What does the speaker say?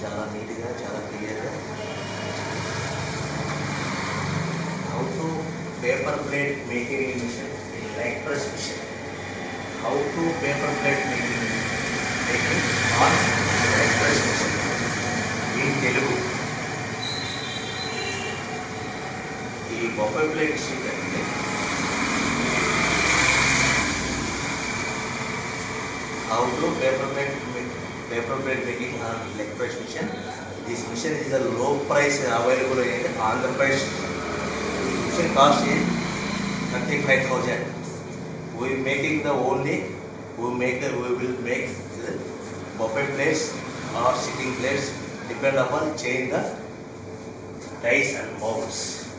చాలా నీట్గా చాలా క్లియర్గా how to paper plate making machine light press machine how to paper plate making making on light press machine in Telugu ఈ buffet plate sheet అనేది how to paper plate paper plate making on leg press machine. This machine is a low price available in Andhra Pradesh. This machine cost is thirty five thousand. We making the only we make the we will make the buffet plates or sitting plates depend upon change the dice and molds.